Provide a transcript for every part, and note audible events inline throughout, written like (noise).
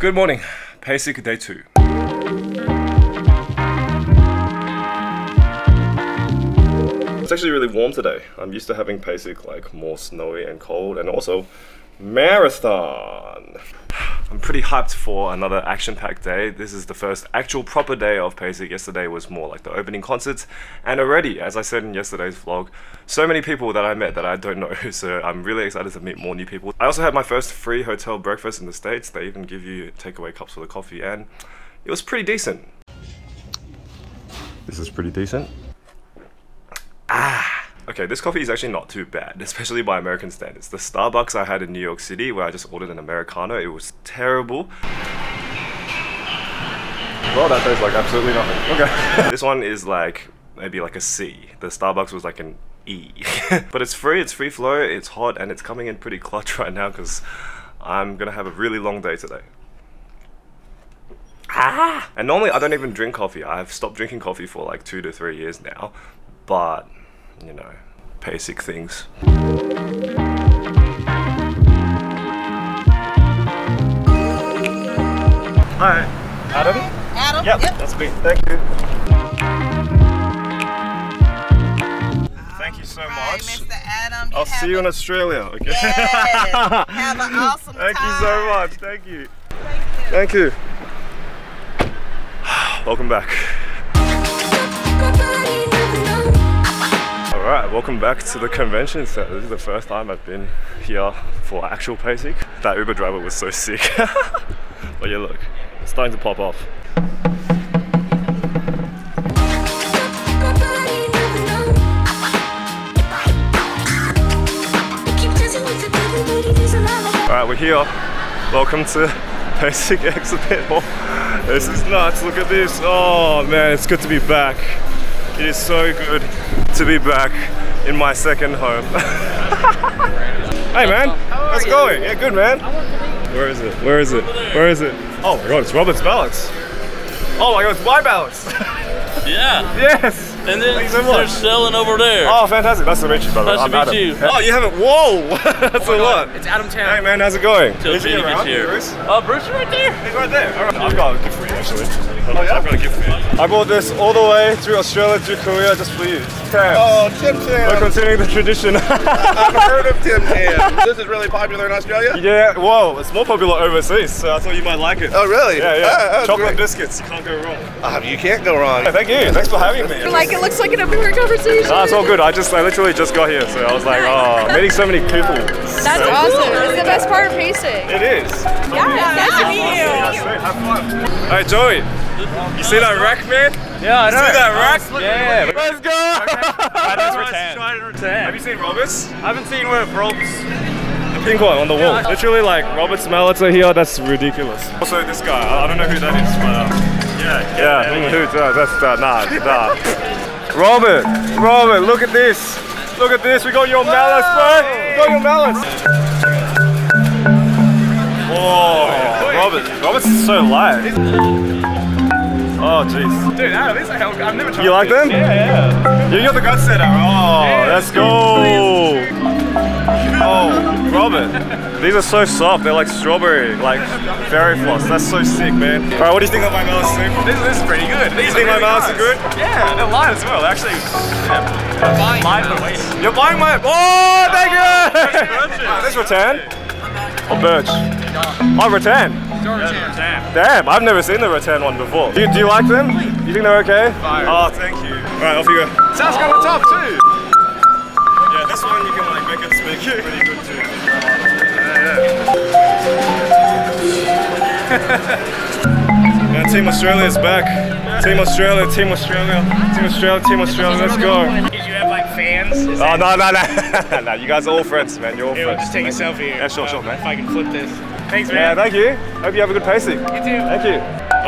Good morning, PASIC day two. It's actually really warm today. I'm used to having PASIC like more snowy and cold and also marathon. I'm pretty hyped for another action-packed day. This is the first actual proper day of PASIC. Yesterday was more like the opening concerts. And already, as I said in yesterday's vlog, so many people that I met that I don't know. (laughs) So I'm really excited to meet more new people. I also had my first free hotel breakfast in the States. They even give you takeaway cups for the coffee and it was pretty decent. This is pretty decent. Okay, this coffee is actually not too bad, (laughs) especially by American standards. The Starbucks I had in New York City, where I just ordered an Americano, it was terrible. Well, that tastes like absolutely nothing. Okay. (laughs) this one is like, maybe like a C. The Starbucks was like an E. (laughs) but it's free, it's free flow, it's hot, and it's coming in pretty clutch right now because I'm gonna have a really long day today. Ah! And normally I don't even drink coffee. I've stopped drinking coffee for like two to three years now. But, you know, basic things. Hi. Adam? Adam? Yep, that's me. Thank you. Thank you so All right, much. Mr. Adam. I'll have see you in Australia, okay? Yes. (laughs) Have an awesome Thank you so much. Thank you. Thank you. Thank you. (sighs) Welcome back. Alright, welcome back to the convention center. This is the first time I've been here for actual PASIC. That Uber driver was so sick. (laughs) but yeah, look, it's starting to pop off. Alright, we're here. Welcome to PASIC (laughs) Exhibit Hall. This is nuts, look at this. Oh man, it's good to be back. It is so good to be back in my second home. (laughs) hey man, how's it going? Yeah, good man. Where is it? Where is it? Where is it? Oh my god, it's Robert's balance. Oh my god, it's my balance. (laughs) Yeah. yes. And then Thank so they're selling over there. Oh, fantastic. Nice to meet you, brother. Nice to I'm meet Adam. you. (laughs) Oh, you haven't. Whoa! (laughs) That's a lot. It's Adam Tan. Hey man, how's it going? Till Is he Benny around? here. Bruce? Oh, Bruce is right there. He's right there. All right. I've got a gift for you, actually. Oh, yeah? I've got a gift for you. I brought this all the way through Australia to Korea just for you. Tam. Oh, Tim We're continuing the tradition. (laughs) I've heard of Tim Tam. This is really popular in Australia? yeah, whoa, it's more popular overseas, so I thought you might like it. Oh, really? Yeah, yeah. Ah, Chocolate great. biscuits, you can't go wrong. Ah, you can't go wrong. Hey, thank you. Thanks for having me. Like it looks like an open conversation. Nah, it's all good. I just, I literally just got here, so I was like, oh, meeting so many people. That's So- awesome. It's the best part of PASIC. It is. Yeah, nice to meet you. Have fun. Hey Joey, you see that rack, man? Yeah, I You see that rack? Yeah. Let's go! that's rattan. (laughs) Have you seen Roberts? I haven't seen where Rob's. The pink one on the wall. Literally like Robert's mallets are here. That's ridiculous. Also this guy, I I don't know who that is, but um, yeah, yeah, mm, who? Uh, that's uh, nah, nah. (laughs) Robert, Robert, look at this. Look at this. We got your mallets, bro. We got your mallets. Oh, Robert. Robert's is so light. Oh, jeez. Dude, Adam, these are hell. I've never tried. You like them? Yeah, yeah. You got the gut setter. Oh, Yeah. let's go. Oh, Robert. These are so soft. They're like strawberry, like fairy floss. That's so sick, man. All right, what do you think of my mouse? This, this is pretty good. These You think my mouse is good? Yeah, they're light as well. Actually, yeah. light but weight. You're buying my. Oh, thank you. This rattan or birch? Oh, rattan. Damn, I've never seen the rattan one before. Do you, do you like them? You think they're okay? Oh, thank you. All right, off you go. Sounds good on top too. Yeah, this one you can like make it speak pretty good too. (laughs) Man, Team Australia is back. Team Australia, Team Australia, Team Australia, Team Australia. Let's go. Did you have like fans? Is Oh no no no (laughs) no! You guys are all friends, man. You're all Here, we'll friends. just take a selfie here. Yeah, sure, sure, man. If I can flip this. Thanks, man. Yeah, man. thank you. Hope you have a good PASIC. You too. Thank you.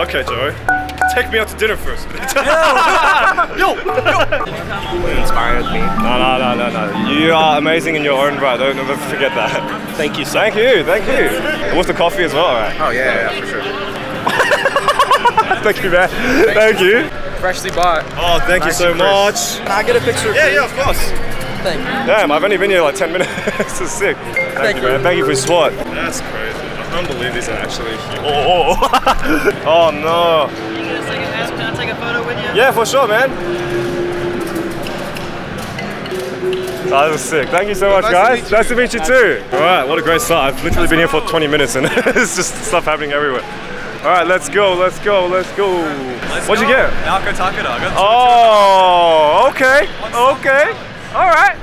Okay, Joey. Take me out to dinner first. (laughs) (laughs) Yo, inspired me. No, no, no, no, no. You are amazing in your own right. Don't ever forget that. Thank you so Thank you, thank you. And with the coffee as well, right? Oh, yeah, yeah, for sure. (laughs) Thank you, man. Thank you. Freshly bought. Oh, thank you so much. Can I get a picture? Yeah, yeah, of course. Thank you. Damn, I've only been here like 10 minutes. this is sick. Thank, Thank you, you. man. Thank you for your support. That's crazy. I can't believe these are actually here. Oh, oh, oh, oh no. Can I take a photo with you? Yeah, for sure, man. Oh, was sick. Thank you so much, guys. nice to meet you too. All right, what a great start. I've literally been here for 20 minutes and (laughs) it's just stuff happening everywhere. All right, let's go, let's go, let's go. What'd you get? Naoko Takada. I Oh, okay, okay. All right.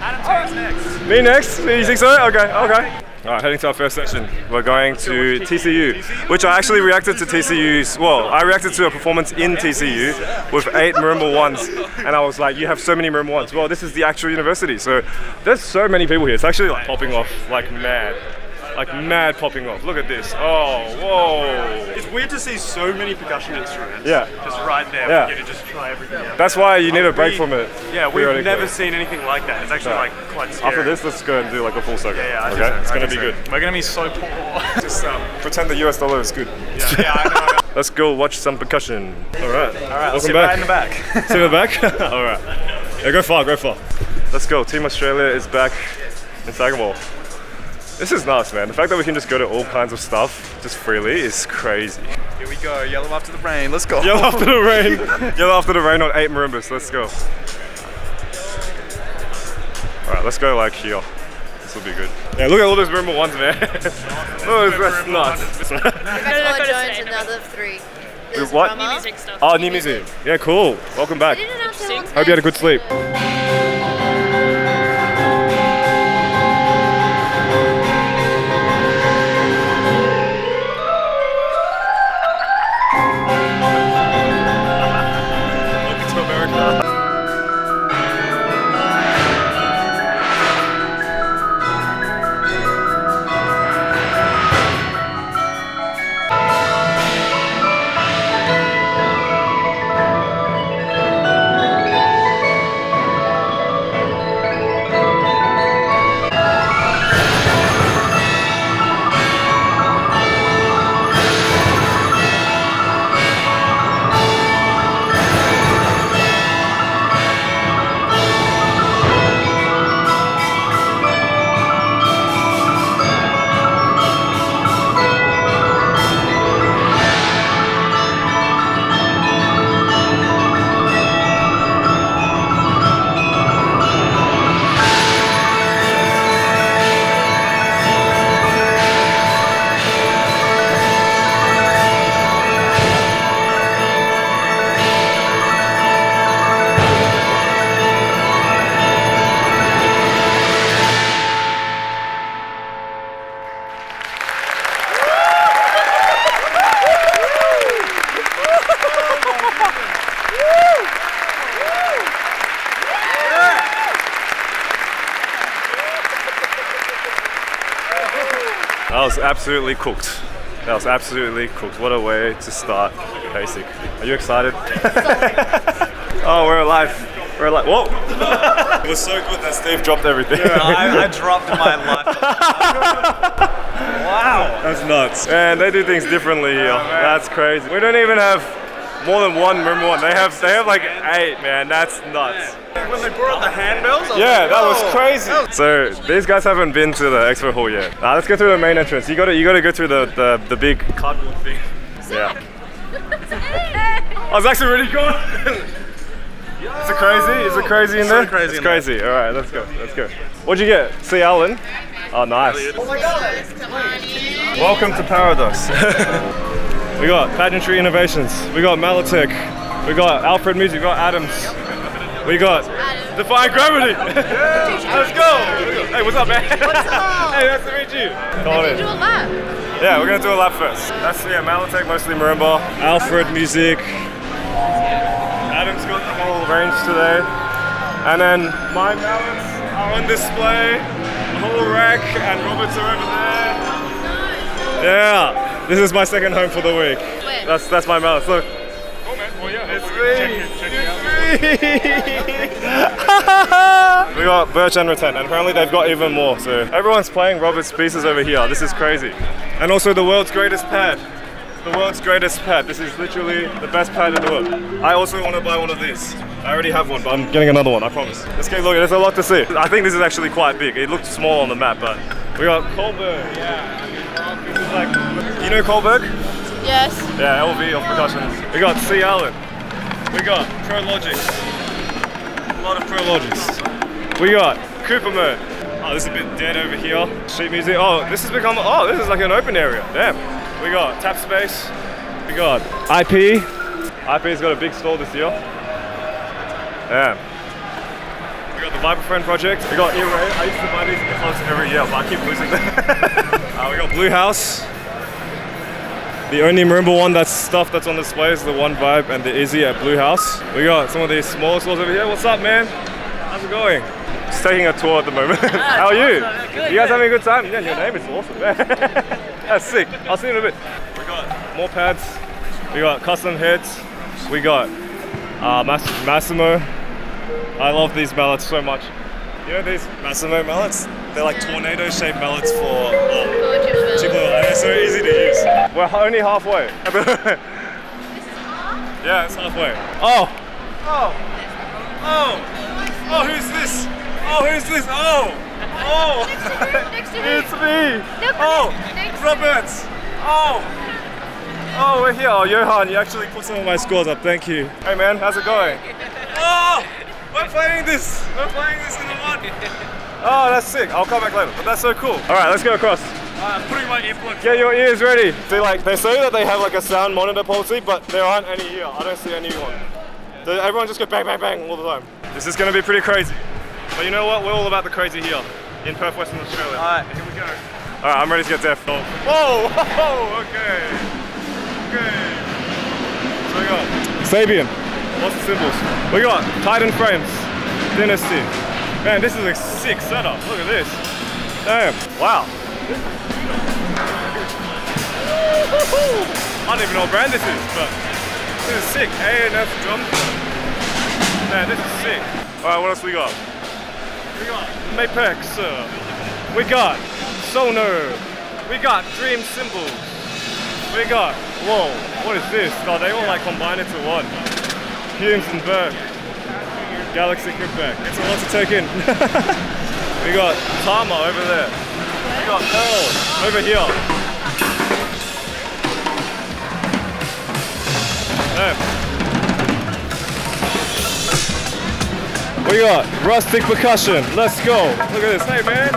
Adam next. Me next? You think so? Okay, okay. All right, heading to our first session. We're going to TCU, which I actually reacted to TCU's. Well, I reacted to a performance in TCU with eight Marimba ones, and I was like, "You have so many Marimba ones." Well, this is the actual university, so there's so many people here. It's actually like popping off like mad, like mad popping off. Look at this. Oh, whoa. It's weird to see so many percussion instruments. Yeah. Just right there Yeah. for you to just try everything out. That's why you need a break We- from it. Yeah, we've never seen anything like that. It's actually Yeah. like quite scary. After this, let's go and do like a full circle. yeah, yeah, I okay, so. it's gonna be so. good. We're gonna be so poor. (laughs) Just um, pretend the US dollar is good. yeah, yeah, I know. (laughs) Let's go watch some percussion. All right. All Alright, let's Welcome sit back. right in the back. (laughs) See in the back? All right. Yeah, go far, go far. Let's go. Team Australia is back in Sagamore. This is nice, man. The fact that we can just go to all kinds of stuff just freely is crazy. Here we go. Yellow after the rain. Let's go. Yellow after the rain. (laughs) Yellow after the rain on eight marimbas. Let's go. All right, let's go like here. This will be good. Yeah, look at all those marimba ones, man. (laughs) oh, that's nuts. (laughs) Nicola Jones, another three. There's what? New music stuff. oh, new music. Yeah, cool. Welcome back. I didn't have to look Hope you had a good sleep. Absolutely cooked. That was absolutely cooked. What a way to start PASIC. Are you excited? (laughs) oh, we're alive. We're alive. Whoa! (laughs) it was so good that Steve dropped everything. I, I dropped my life. (laughs) wow. That's nuts. Man, they do things differently here. That's crazy. We don't even have more than one. Marimba One? They have. They have like eight. Man, that's nuts. When they brought the handbells, I Yeah, like, that was crazy. So these guys haven't been to the expo hall yet. Nah, let's go through the main entrance. You gotta, you gotta go through the the, the big cardboard thing. Yeah. (laughs) I was actually really good. Is it crazy? Is it crazy in So there? crazy It's in there. crazy. All right, let's go. Let's go. What'd you get? See Alan? Oh, nice. Oh Welcome to paradise. (laughs) we got pageantry innovations. We got Malletech. We got Alfred Music. We got Adams. We got Defying Gravity. (laughs) Let's go. Hey, what's up, man? What's up? (laughs) hey, nice to meet you. Come on in. Do a lap. Yeah, we're gonna do a lap first. That's yeah, Malletech, mostly marimba. Alfred music. Adam's got the whole range today. And then my mallets are on display. The whole rack and Roberts are over there. Yeah, this is my second home for the week. Where? That's that's my mallet. Look. Oh, man. Well, yeah. It's Check it, check it out. (laughs) we got Birch and Rattan, and apparently they've got even more. So everyone's playing Robert's pieces over here. This is crazy. And also the world's greatest pad. The world's greatest pad. This is literally the best pad in the world. I also want to buy one of these. I already have one, but I'm getting another one, I promise. Let's get look, there's a lot to see. I think this is actually quite big. It looked small on the map, but we got Kolberg. Yeah. like, you know Kolberg? Yes. Yeah, LV of percussion. We got C. Alan. We got ProLogix. A lot of ProLogix. We got Cooper Mode. Oh, this is a bit dead over here. Sheet music. Oh, this has become, oh, this is like an open area. Damn. We got Tapspace. We got IP. IP's got a big stall this year. Damn. We got the Vibraphone project. We got Earray. I used to buy these close every year, but I keep losing them. (laughs) uh, we got Blue House. The only marimba one that's stuff that's on display is the One Vibe and the Izzy at Blue House. We got some of these smaller stores over here. What's up, man? How's it going? Just taking a tour at the moment. (laughs) How are you? you guys having a good time? Yeah, your name is awesome, man. (laughs) that's sick. I'll see you in a bit. We got more pads. We got custom heads. We got uh, Mass Massimo. I love these mallets so much. You know these Massimo mallets? They're like tornado-shaped mallets for um, Chico, and they're so easy to use. We're only halfway. (laughs) yeah, it's halfway. Oh! Oh! Oh! Oh, who's this? Oh, who's this? Oh! Oh! (laughs) It's me! Oh! Next to Roberts! Oh! Oh, we're here. Oh, Johan, you actually put some of my scores up. Thank you. Hey, man, how's it going? (laughs) Oh! We're playing this! We're playing this in the one! (laughs) Oh, that's sick. I'll come back later, but that's so cool. All right, let's go across. I'm putting my earplugs. Get your ears ready. They like they say that they have like a sound monitor policy, but there aren't any here. I don't see anyone. They- Everyone just go bang, bang, bang all the time. This is gonna be pretty crazy. But you know what? We're all about the crazy here in Perth, Western Australia. All right, here we go. All right, I'm ready to get deaf. Oh. Whoa! Whoa! Okay. Okay. So we got Sabian. Lots of cymbals. We got Titan frames. Dynasty. Man, this is a sick setup. Look at this. Damn. Wow. I don't even know what brand this is, but this is sick. A&F drum. Man, this is sick. Alright, what else we got? We got Mapex. uh, we got Sonor. We got Dream Cymbals. We got, whoa, what is this? God, they all like combine into one. Berg. Galaxy Kickback. It's a lot to take in. (laughs) we got Tama over there. We got Pearl over here. There. We got rustic percussion. Let's go. Look at this. Hey man.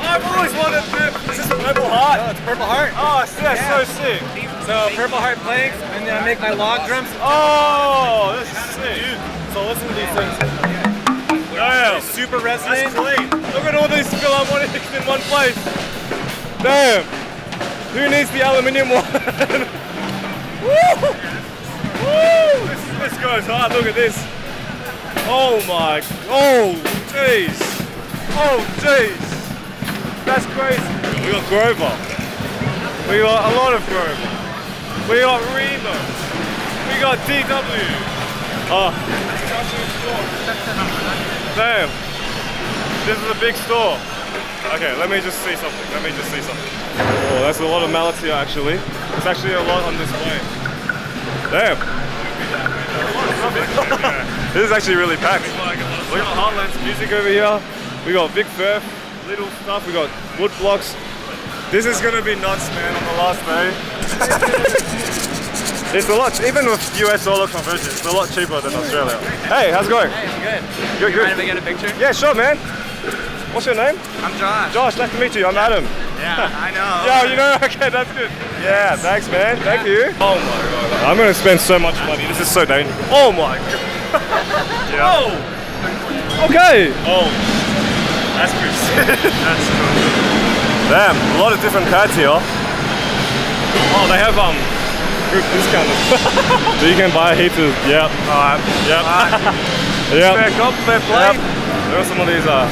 I've always wanted to. Is this a Purple Heart? Oh, it's Purple Heart. Oh, that's so sick. So Purple Heart planks, and then I make my log drums. Oh, this is sick. So listen to these things. Damn. Super resonant. Look at all these philharmonics (laughs) in one place. Damn. Who needs the aluminium one? (laughs) Woo! Woo! This, this goes hard. Look at this. Oh my. Oh, jeez. Oh, jeez. That's crazy. We got Grover. We got a lot of Grover. We got Remo. We got DW. Oh. Damn. This is a big store. Okay, let me just see something. Let me just see something. Oh, that's a lot of mallets here actually. There's actually a lot on display. Damn. (laughs) this is actually really packed. We got Heartlands music over here. We got Vic Firth, little stuff. We got wood blocks. This is gonna be nuts, man, on the last day. (laughs) it's a lot, even with US dollar conversion, it's a lot cheaper than Australia. Hey, how's it going? Hey, I'm good. You're good. If I get a picture? Yeah, sure, man. What's your name? I'm Josh. Josh, nice to meet you. I'm Adam. Yeah, I know. (laughs) Yeah, you know, okay, that's good. Yeah, thanks, man. Thank you. Oh my god. I'm gonna spend so much money. This is so dangerous. Oh my god. (laughs) yeah. Oh! Okay! Oh. That's pretty sick. that's cool. Damn, a lot of different pads here. Oh, they have um group discounts. (laughs) so you can buy of, yep. Alright. Yep. (laughs) yep. Fair cop, fair play. There are some of these uh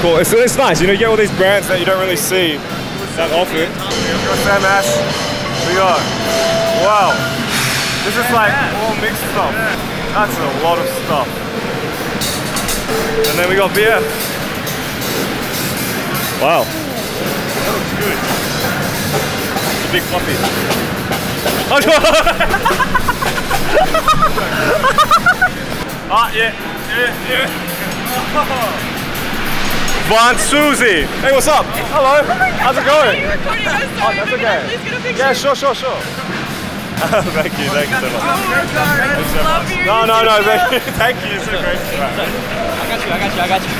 cool. It's, it's nice, you know, you get all these brands that you don't really see that often. We got Sam Ash. We got wow. This is like all mixed stuff. That's a lot of stuff. And then we got beer. Wow. That looks good. It's a big puppy. (laughs) ah, yeah, yeah, yeah. Von Susie. Hey, what's up? Hello. How's it going? (laughs) Oh, that's okay. Yeah, sure, sure, sure. (laughs) thank you, thank you so much. Thank you so much. No, no, no, thank you, thank you, so great. I got you, I got you, I got you.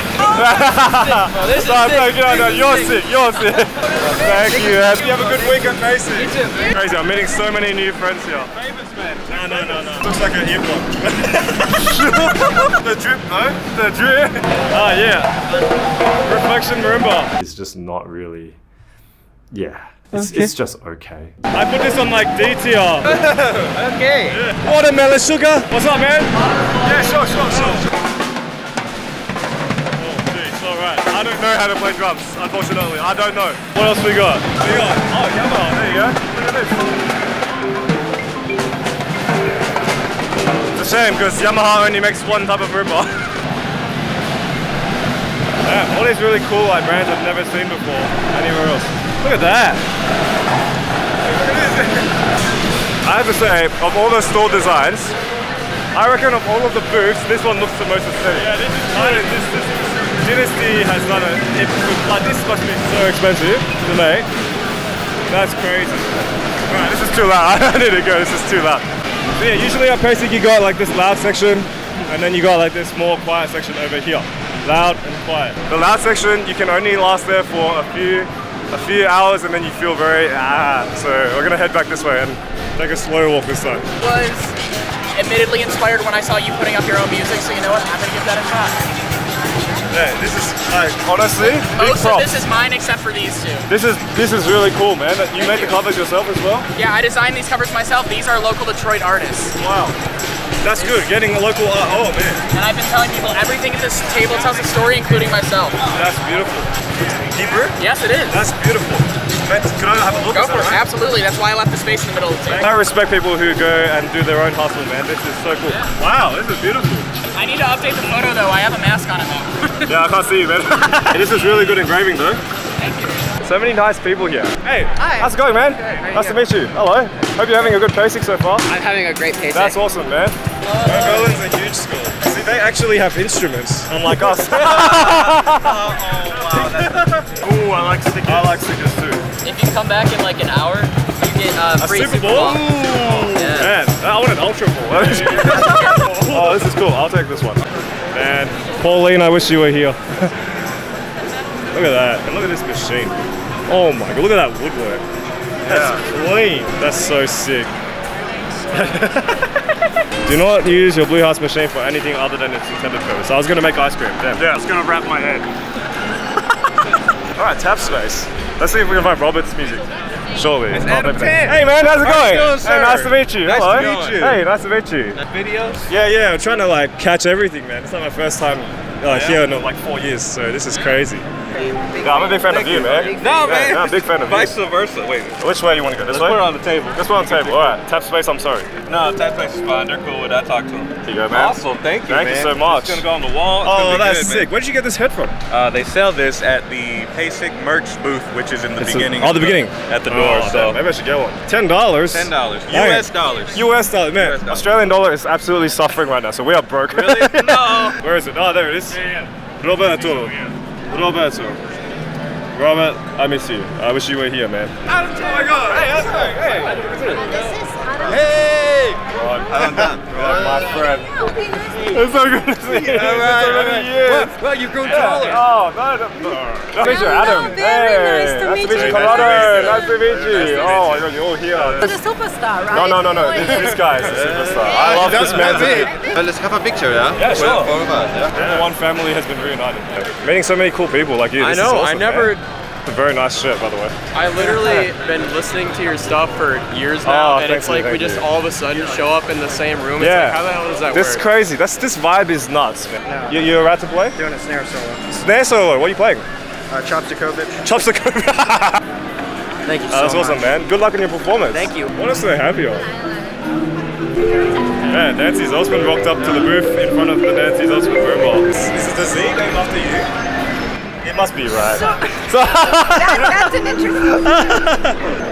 (laughs) no, thank you, no, no, you're sick, you're sick. (laughs) thank you, man. You have a good weekend, Mason. You too. Crazy, I'm meeting so many new friends here. Famous man. No, no, no, no. Looks like an earplug. the drip, no? The drip. Oh, yeah. Reflection marimba. It's just not really, yeah. It's, it's just okay. I put this on like DTR. (laughs) Okay. Watermelon sugar. What's up, man? Yeah, sure, sure, sure. Oh, jeez, alright. I don't know how to play drums, unfortunately. I don't know. What else we got? We got, oh, Yamaha, there you go. Look at this. It's a shame because Yamaha only makes one type of marimba. (laughs) Damn, all these really cool like brands I've never seen before anywhere else. Look at that. Look at this. I have to say, of all the store designs, I reckon of all of the booths, this one looks the most aesthetic. Yeah, this is this, this, Dynasty has done it. it. Like this must be so expensive to make. That's crazy. Right, this is too loud. (laughs) I need to go. This is too loud. So yeah, usually at PASIC you got like this loud section, and then you got like this more quiet section over here. Loud and quiet. The loud section you can only last there for a few a few hours and then you feel very ah. So we're gonna head back this way and take a slow walk this time. Was admittedly inspired when I saw you putting up your own music, so you know what? I'm gonna give that a shot. Yeah, this is like honestly big Most of props. this is mine except for these two. This is this is really cool, man. You Thank made the covers yourself as well. Yeah, I designed these covers myself. These are local Detroit artists. Wow, that's good. Getting a local art. Oh man, And I've been telling people everything at this table tells a story, including myself. that's beautiful. Hebrew? Yes, it is. That's beautiful. Can I have a look? Go for it. right? Absolutely. That's why I left the space in the middle of the table. I respect people who go and do their own hustle, man. This is so cool. Wow, this is beautiful. I need to update the photo though. I have a mask on it now. Yeah, I can't see you, man. (laughs) this is really good engraving, though. Thank you. So many nice people here. Hey, Hi. how's it going, man? nice to meet you. Hello. Hope you're having a good PASIC so far. I'm having a great pace. That's awesome, man. Berlin's a huge school. See, they actually have instruments, unlike us. (laughs) Oh, wow, (laughs) Ooh, I like stickers. I like stickers too. If you come back in like an hour, you get uh, A free Super Bowl? Yeah. Man, I want an Ultra Bowl. (laughs) oh, this is cool. I'll take this one. Man, Pauline, I wish you were here. look at that. And look at this machine. Oh my god, look at that woodwork. That's clean. That's so sick. (laughs) Do not use your Blue House machine for anything other than its intended purpose. I was gonna make ice cream. Damn. Yeah, it's gonna wrap my head. (laughs) Alright, Tapspace. Let's see if we can find Robert's music. Surely. It's Adam Tan. Hey man, how's it How's going? going, hey, sir? nice to meet you. Nice to Hello. meet you. Hey, nice to meet you. Videos? Yeah, yeah, I'm trying to like catch everything, man. It's not my first time like yeah? here in like four years, so this is crazy. Yeah, I'm a big fan of you, man. No, man. yeah, I'm a big fan of you. Vice versa. Wait, Which way do you want to go? This let's way? put it on the table. This one on the table. All right. Tapspace. I'm sorry. No, that space is fine. They're cool with it. I talked to them. Here you go, man. Awesome. Thank you, Thank you so much. It's gonna go on the wall. It's Oh, be that's good, sick. Man. Where did you get this head from? Uh, they sell this at the PASIC merch booth, which is in the It's a- beginning. oh, the beginning. At the door. Oh, so damn, maybe I should get one. Ten dollars. ten dollars. US dollars. US dollar, man. US dollar. Australian dollar is absolutely suffering right now, so we are broke. Really? (laughs) No. Where is it? Oh, there it is. Roberto. Roberto. Robert, I miss you. I wish you were here, man. Oh my god! Hey, how's it going? Hey! Hey! Ron, Ron, my friend. It's so good to see you. All right, years. Well, you've grown Yeah. Oh, no, no, no. Nice Adam. very hey. nice to meet meet you. Colorado. Nice to meet you. Oh, my God, you're all here. He's a superstar, right? No, no, no, no. This, this guy is a superstar. I love this man. Well, let's have a picture, yeah? Yeah, sure. All of us, yeah? One family has been reunited. Meeting so many cool people like you. I know. I never. Man. It's a very nice shirt, by the way. I literally been listening to your stuff for years now, Oh, and thank it's you, like we just you. all of a sudden show up in the same room. It's Yeah. like, how the hell does that This work? is crazy. That's this vibe is nuts, man. You, you're about to play? Doing a snare solo. Snare solo. What are you playing? Uh, Chopsticovich. Chopstick. (laughs) Thank you Oh, that's awesome, man. Good luck in your performance. Thank you. What else are they happy on? Yeah, Nancy Zeltsman rocked up to the booth in front of the Nancy Zeltsman room. This is the Z named after you? It must be right. (laughs) That, that's an interesting.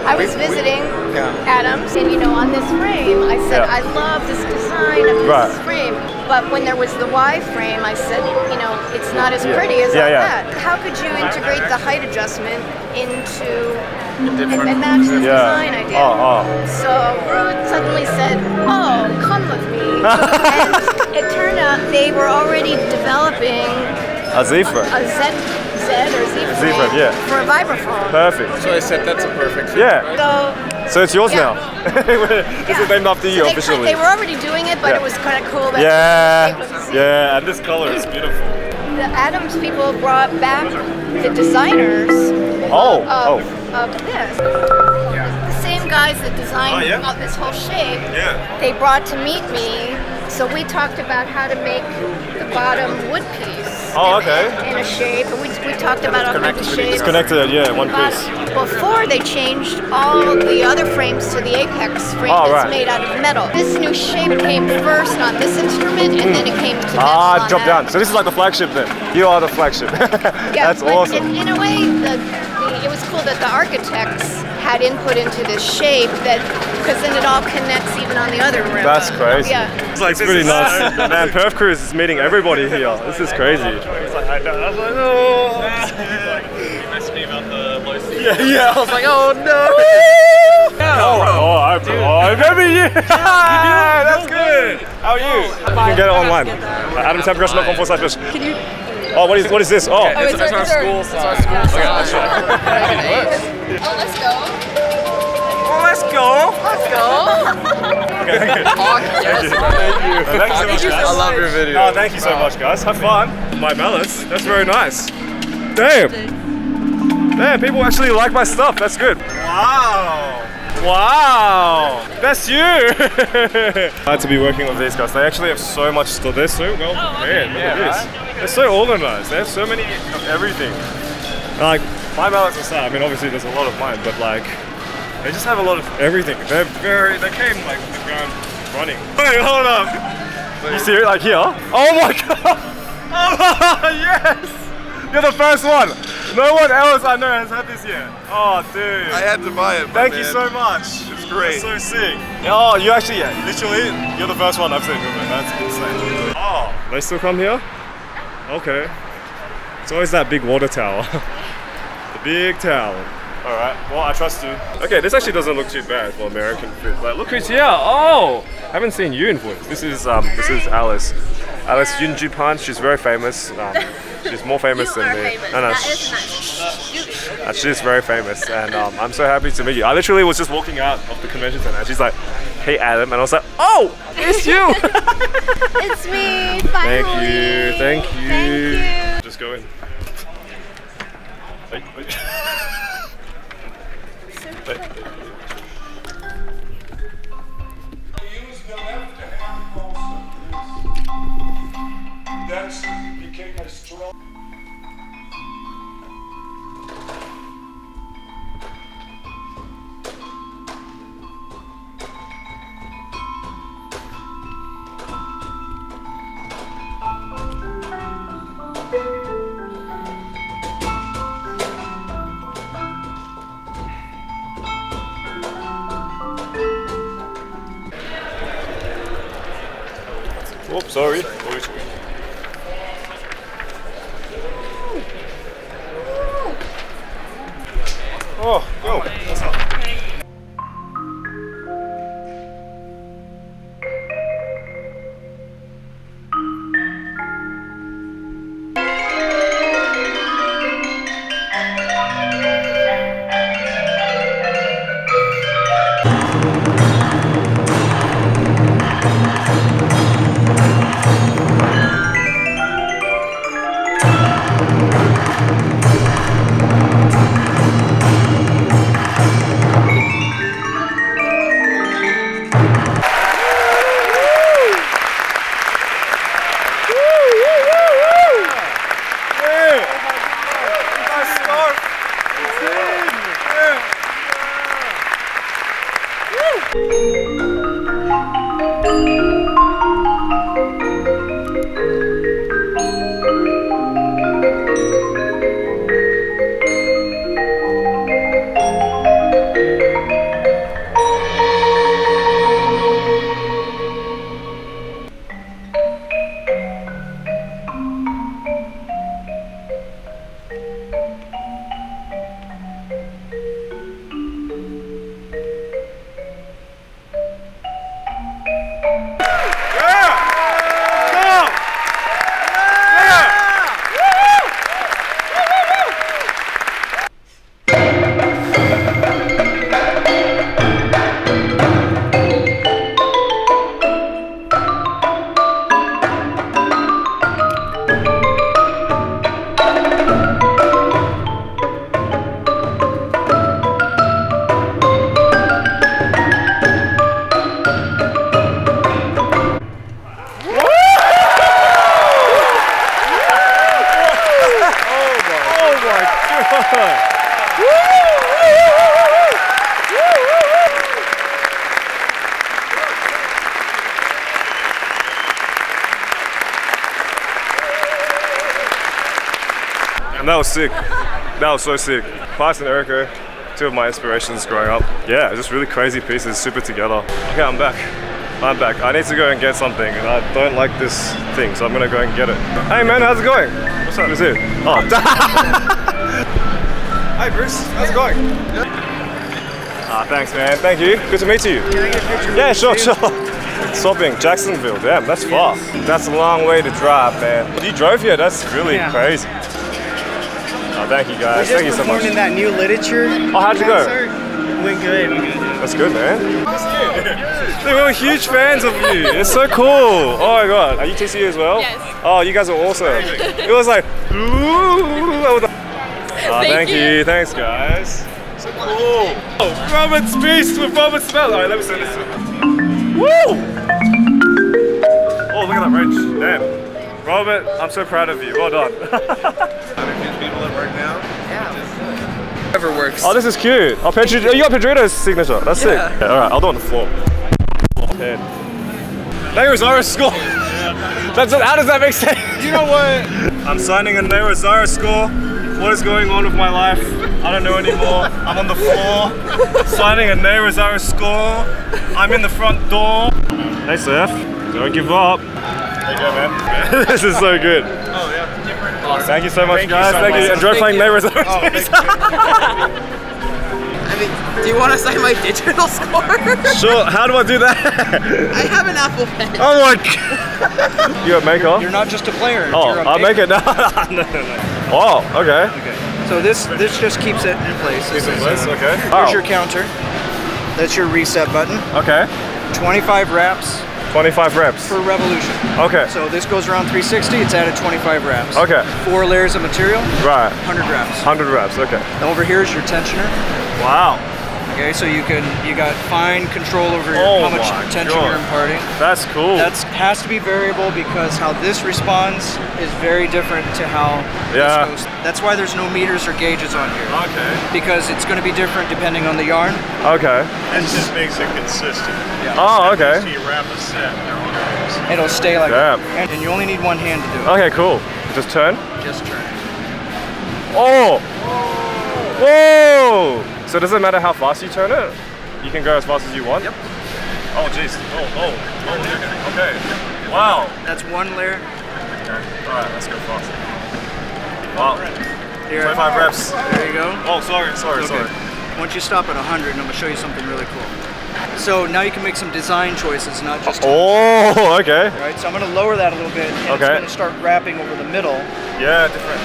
I was visiting Adams, and you know, on this frame, I said, Yeah. I love this design of this Right. frame, But when there was the Y frame, I said, you know, it's not as pretty as Yeah, yeah. that. How could you integrate the height adjustment into and, and match the Yeah. design idea? Oh, oh. So Ruth suddenly said, "Oh, come with me," (laughs) and it turned out they were already developing A zebra. a Z, Z or Z Z frame frame, yeah. for a vibraphone. Perfect. So I said that's a perfect fit. Yeah. So So it's yours Yeah. now. (laughs) this is named after you they, officially. they were already doing it, but Yeah. it was kind of cool. That yeah. it was- Yeah, and this color is beautiful. The Adams people brought back the designers Oh, oh. of, oh. of this. The same guys that designed Oh, yeah? this whole shape. Yeah. They brought to meet me. So we talked about how to make the bottom wood piece. Oh, in- okay. In, a shape, and we, we talked about all kinds of shapes. It's connected, yeah, in one But piece. before they changed all the other frames to the Apex frame Oh, that's right. made out of metal. This new shape came first on this instrument, and then it came to metal Ah, on drop down. So this is like the flagship then. You are the flagship. (laughs) Yeah, That's awesome. In, in a way, the, the, it was cool that the architects had input into this shape that because then it all connects even on the other rim. That's crazy. Yeah. It's like it's really nice. (laughs) Man, Perth Cruise is meeting everybody here. This is crazy. It's like, I, I was like, oh. Asked me about the low seat. Yeah, yeah. I was like, oh no. (laughs) Oh, oh, I, oh, I remember (laughs) you. Yeah, that's good. How are you? Oh, you can get it online. adamtanpercussion.com forward slash fish. Can you? Oh, what is what is this? Oh, oh It's, it's our school song. (laughs) okay, let's try. Oh, let's go. Oh, let's go. Let's go. Okay, thank you. (laughs) Thank you. Thank you so much, guys. I love your video. Oh, thank you so much, guys. Have fun. My malice. That's very nice. Damn. Damn, people actually like my stuff. That's good. Wow. Wow. That's you. (laughs) Glad to be working with these guys. They actually have so much stuff. They're so well prepared. Look at this. They're so organized. They have so many of everything. Like, my mallets aside, I mean, obviously there's a lot of mine, but like, they just have a lot of everything. They're very, they came like the ground running. (laughs) Wait, hold up. You see it like here? Oh my (laughs) god! Oh, (laughs) yes! You're the first one! No one else I know has had this yet. Oh, dude. I had to buy it. Thank you man. so much. It's great. That's so sick. Oh, you actually, yeah, literally, you're the first one I've seen. That's insane. Oh, they still come here? Okay. It's always that big water tower. (laughs) the big tower. All right. Well, I trust you. Okay, this actually doesn't look too bad for American food. Like, look who's here. Oh, I haven't seen you in voice. This is um, this is Alice. Alice Yunju Pan. She's very famous. Um, she's more famous You than are me. famous. No, no, That nice. Uh, she's very famous, and um, I'm so happy to meet you. I literally was just walking out of the convention center, and she's like, "Hey, Adam," and I was like, "Oh, it's you!" (laughs) It's me, thank finally. you, thank you. Thank you. Just go in. (laughs) Okay. Sorry. Sick. That was so sick. Pius and Erica, two of my inspirations growing up. Yeah, just really crazy pieces, super together. Okay, I'm back. I'm back. I need to go and get something, and I don't like this thing, so I'm gonna go and get it. Hey man, how's it going? What's up? Who's here? Oh. (laughs) Hi Bruce, how's it going? Ah, thanks man. Thank you. Good to meet you. Yeah, sure, sure. Swapping, Jacksonville. Damn, that's far. That's a long way to drive, man. You drove here? That's really Yeah. crazy. Oh, thank you guys. Thank you so much. performed in that new literature. Oh, how'd you go? concert. Went good. That's good, man. Dude, we're huge fans of you. It's so cool. Oh my god. Are you TCU as well? Yes. Oh, you guys are awesome. It was like, ooh. Oh, thank, oh, Thank you. you. Thanks, guys. So cool. Oh, Robert's Beast with Robert Smell. Alright, let me send this to him. Woo! Oh, look at that wrench. Damn. Robert, I'm so proud of you. Well done. (laughs) Whatever works. Oh, this is cute. Oh, Pedro, oh, you got Pedrito's signature. That's sick. Yeah. Yeah, all right, I'll do it on the floor. Head. Neyrazara score. (laughs) That's how does that make sense? You know what? I'm signing a Neyrazara score. What is going on with my life? I don't know anymore. I'm on the floor, signing a Neyrazara score. I'm in the front door. Hey, Seth. Don't give up. There you go, man. (laughs) this is so good. Oh yeah, different. Thank you so much, Thank you guys. so Thank you. much. Enjoy playing Neyrazara. Oh, thank. (laughs) I mean, do you want to sign my digital (laughs) score? Sure. How do I do that? (laughs) I have an Apple Pen. Oh my god! You're a maker? You're not just a player. oh, you're a I'll make it now. no, no, no. Oh, okay. Okay. So this this just keeps it in place. This is, Place, uh, okay. Here's Oh, your counter. That's your reset button. okay. 25 reps 25 reps. per revolution. Okay. So this goes around 360. It's added 25 reps. Okay. Four layers of material, Right. 100 reps. 100 reps, okay. Over here is your tensioner. Wow. Okay, so you can you got fine control over your, Oh how much tension God. you're imparting. That's cool. That's has to be variable because how this responds is very different to how Yeah. this goes. That's why there's no meters or gauges on here okay. because it's going to be different depending on the yarn. Okay. That just makes it consistent. Oh, okay. So you wrap a set, they're on yours. It'll stay like Damn. that, and you only need one hand to do it. Okay, cool. Just turn. Just turn. Oh! Whoa! So it doesn't matter how fast you turn it? You can go as fast as you want? Yep. Oh, jeez. Oh, oh. Oh, okay. Wow. That's one layer. Okay. Alright, let's go fast. Wow. Here. 25 reps. There you go. Oh, sorry, sorry, Okay. sorry. Once you stop at 100, I'm going to show you something really cool. So now you can make some design choices, not just Oh, (laughs) okay. Right, so I'm going to lower that a little bit, and it's going to start wrapping over the middle. Yeah, different.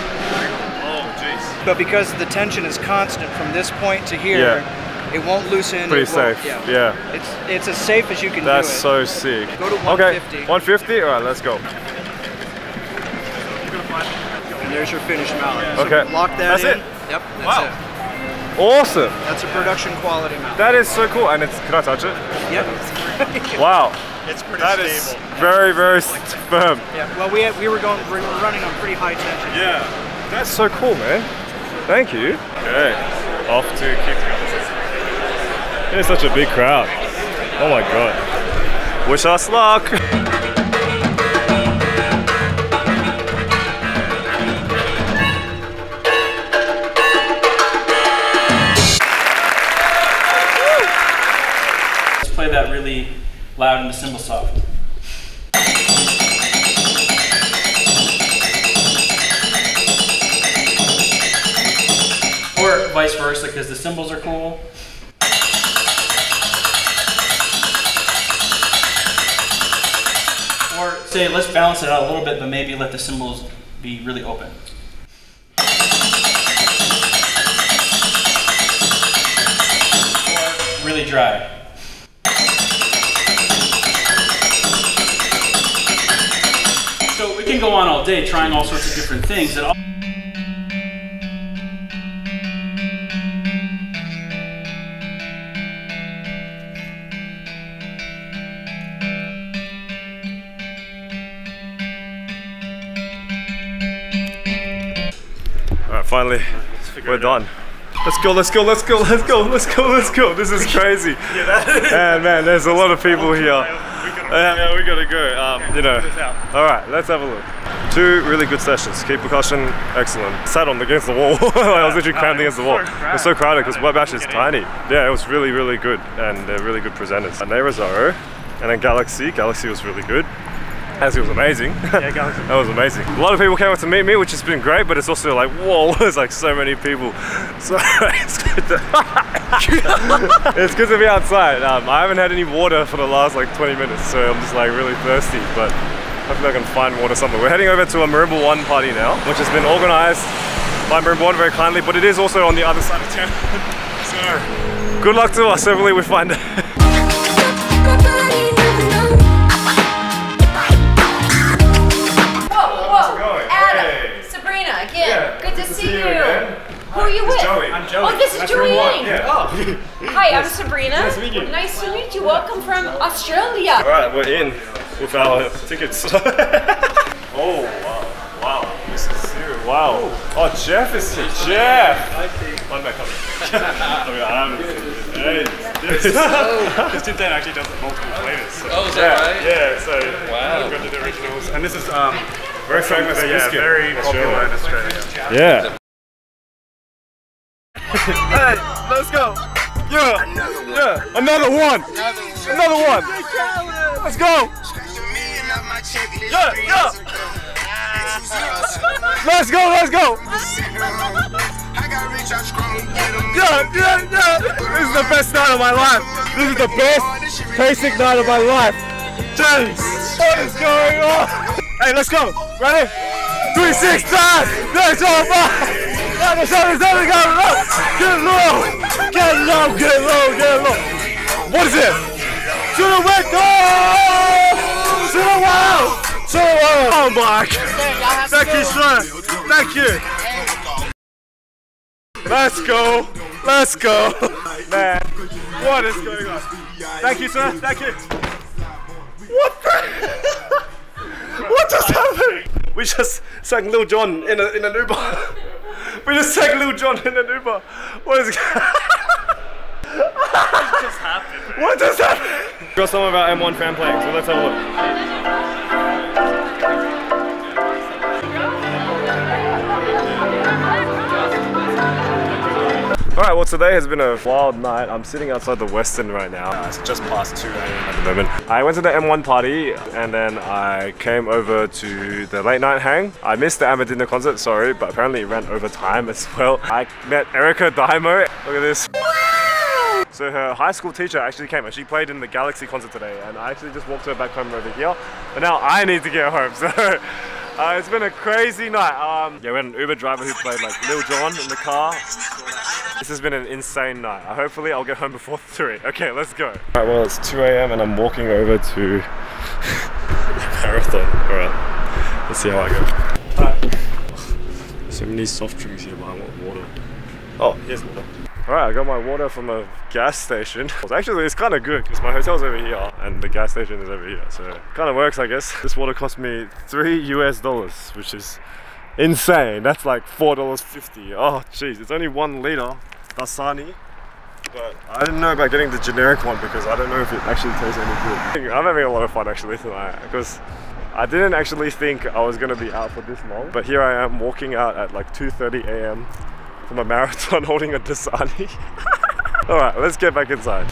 Jeez. But because the tension is constant from this point to here, it won't loosen. Pretty won't- safe. Yeah. Yeah. It's it's as safe as you can That's do it. so sick. Go to Okay, 150. 150? Alright, let's go. And there's your finished mallet. So Okay. lock that That's in. it? Yep. That's Wow. it. Awesome. That's a production quality mallet. That is so cool. And it's, can I touch it? Yep. (laughs) Wow. It's pretty That stable. is very, very s- firm. yeah. Well, we had, we were going we were running on pretty high tension. Yeah. That's so cool, man. Thank you. Okay. Off to kick. It's such a big crowd. Oh my god. Wish us luck. Balance it out a little bit, but maybe let the cymbals be really open. Or really dry. So we can go on all day trying all sorts of different things. Finally, We're done. Let's go, let's go, let's go, let's go, let's go, let's go. This is crazy. (laughs) and man, there's a lot of people here. Yeah, we gotta go. Um, you know. All right, let's have a look. Two really good sessions. Key percussion, excellent. Sat on against the wall. (laughs) I was literally crammed against the wall. It was so crowded because Web Bash is tiny. Yeah, it was really, really good, and they're really good presenters. And they were Zoro, and then Galaxy. Galaxy was really good. As it was amazing. Yeah, Galaxy. (laughs) that was amazing. A lot of people came up to meet me, which has been great, but it's also like, whoa, (laughs) there's like so many people. So (laughs) it's good to, it's good to be outside. Um, I haven't had any water for the last like 20 minutes, so I'm just like really thirsty, but hopefully I can find water somewhere. We're heading over to a Marimba One party now, which has been organized by Marimba One very kindly, but it is also on the other side of town. so good luck to us, hopefully we find it. See, you. Who are you with? Joey. I'm Joey. Oh, this is Joey Yeah. Oh. (laughs) Hi, I'm Sabrina. Nice to meet you. Nice to meet you. Welcome from Australia. All right, we're in with our tickets. (laughs) oh, wow. Wow, this is serious. Wow. Oh, Jeff is here. Jeff! I'm back coming. (laughs) okay, I'm Hey, this, this Tim Tam actually does multiple flavors. So. Oh, is that yeah, right? Yeah, so Wow. I've got the originals. And this is um, Very famous yeah, biscuit. very in popular in Australia. Australia. Yeah. (laughs) hey, let's go. Yeah, yeah, another one, another one. Let's go. Yeah, yeah. Let's go, let's go. Yeah, yeah, yeah. This is the best night of my life. This is the best PASIC night of my life. James, what is going on? Hey, let's go. Ready? Three, six, nine. Let's go. Nine, seven, seven, go low. Get low. Get low, get low, get low. What is it? To the window! To the wall! To the wall! Oh my! Thank you, sir. Thank you. Let's go. Let's go. Man, what is going on? Thank you, sir. Thank you. What the? What just happened? We just sang Lil Jon in, a, in an Uber. (laughs) we just sang Lil Jon in an Uber. What is (laughs) What just happened? What just happened? We Got some of our M1 fan playing, so let's have a look. Alright, well today has been a wild night. I'm sitting outside the Westin right now. Uh, it's just past 2 a.m. at the moment. I went to the M1 party and then I came over to the late night hang. I missed the Amadinda concert, sorry, but apparently it ran over time (laughs) as well. I met Erica Daimo. Look at this. So her high school teacher actually came and she played in the Galaxy concert today and I actually just walked her back home over here. But now I need to get home, (laughs) so uh, it's been a crazy night. Um, yeah, we had an Uber driver who played like Lil Jon in the car. This has been an insane night. Hopefully I'll get home before (laughs) 3. Okay, let's go. Alright, well it's 2 a.m. and I'm walking over to the (laughs) Marathon. Alright, let's see how I go. So many soft drinks here, but I want water. Oh, here's water. Alright, I got my water from a gas station. (laughs) Actually, it's kind of good because my hotel's over here and the gas station is over here. So kind of works, I guess. This water cost me 3 US dollars, which is insane. That's like $4.50. Oh, jeez, it's only one liter Dasani. But I didn't know about getting the generic one because I don't know if it actually tastes any good. I'm having a lot of fun actually tonight because I didn't actually think I was going to be out for this long. But here I am walking out at like 2.30 a.m. from a marathon (laughs) holding a Dasani. (laughs) Alright, let's get back inside.